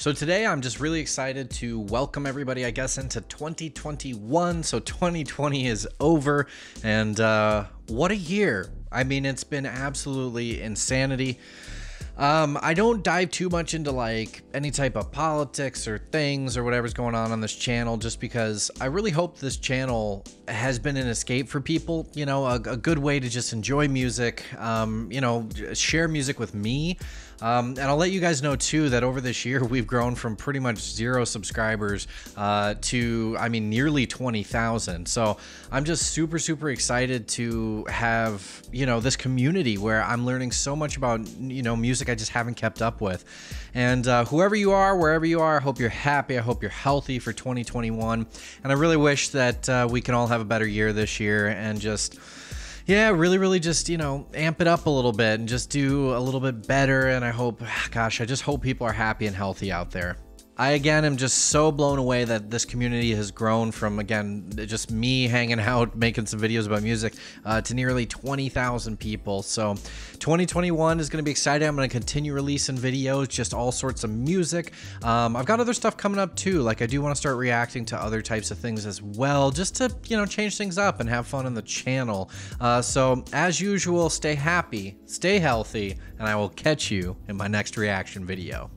So today I'm just really excited to welcome everybody, I guess, into 2021. So 2020 is over, and uh, what a year! I mean, it's been absolutely insanity. Um, I don't dive too much into like any type of politics or things or whatever's going on on this channel just because I really hope this channel has been an escape for people, you know, a, a good way to just enjoy music, um, you know, share music with me. Um, and I'll let you guys know too that over this year we've grown from pretty much zero subscribers uh, to, I mean, nearly 20,000. So I'm just super, super excited to have, you know, this community where I'm learning so much about, you know, music I just haven't kept up with. And uh, whoever you are, wherever you are, I hope you're happy. I hope you're healthy for 2021. And I really wish that uh, we can all have a better year this year and just yeah, really, really just, you know, amp it up a little bit and just do a little bit better. And I hope, gosh, I just hope people are happy and healthy out there. I again am just so blown away that this community has grown from again just me hanging out making some videos about music uh, to nearly 20,000 people. So 2021 is going to be exciting. I'm going to continue releasing videos, just all sorts of music. Um, I've got other stuff coming up too. Like I do want to start reacting to other types of things as well, just to you know change things up and have fun on the channel. Uh, so as usual, stay happy, stay healthy, and I will catch you in my next reaction video.